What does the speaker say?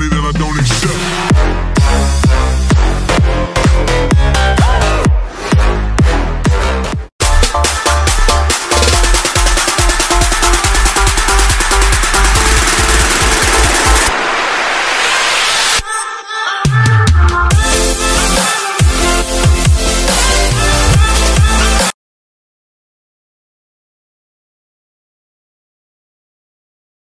That money, that I don't accept.